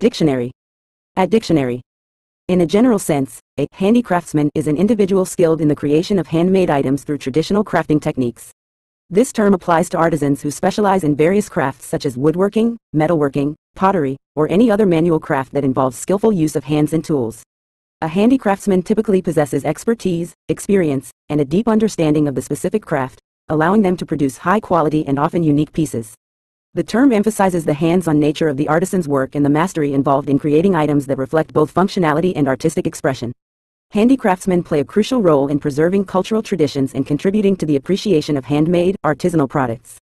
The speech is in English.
Dictionary. At dictionary. In a general sense, a handicraftsman is an individual skilled in the creation of handmade items through traditional crafting techniques. This term applies to artisans who specialize in various crafts such as woodworking, metalworking, pottery, or any other manual craft that involves skillful use of hands and tools. A handicraftsman typically possesses expertise, experience, and a deep understanding of the specific craft, allowing them to produce high quality and often unique pieces. The term emphasizes the hands-on nature of the artisan's work and the mastery involved in creating items that reflect both functionality and artistic expression. Handicraftsmen play a crucial role in preserving cultural traditions and contributing to the appreciation of handmade, artisanal products.